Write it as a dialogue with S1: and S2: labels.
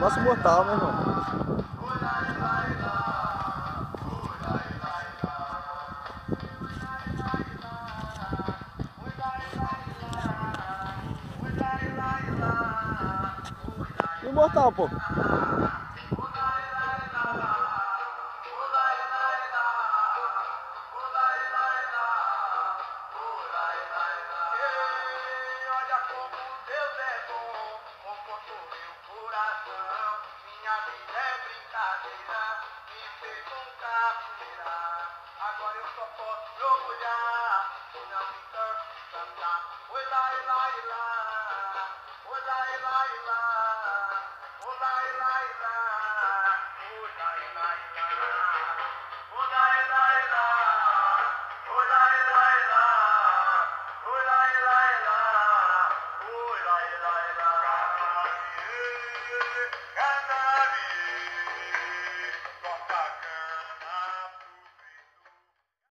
S1: Nosso mortal, meu irmão. Imortal, pô.
S2: Olha como Deus é bom, meu coração. Minha vida é brincadeira, me fez um capoeira. Agora eu só posso me orgulhar, não me canso de cantar. Oi lá, lá, lá.